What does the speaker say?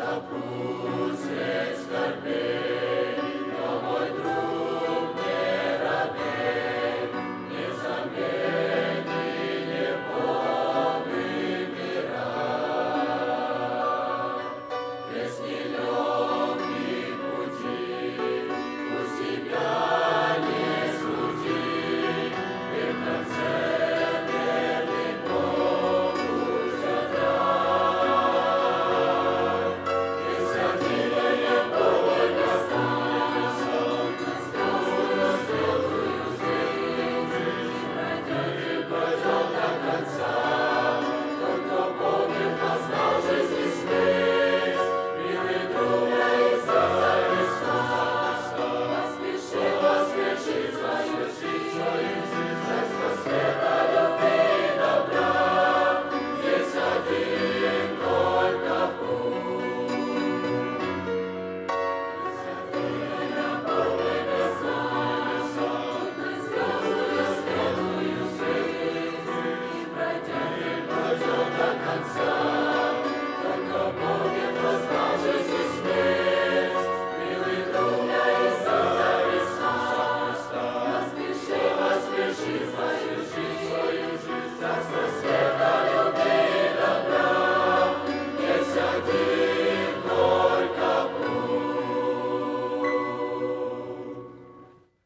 the proof.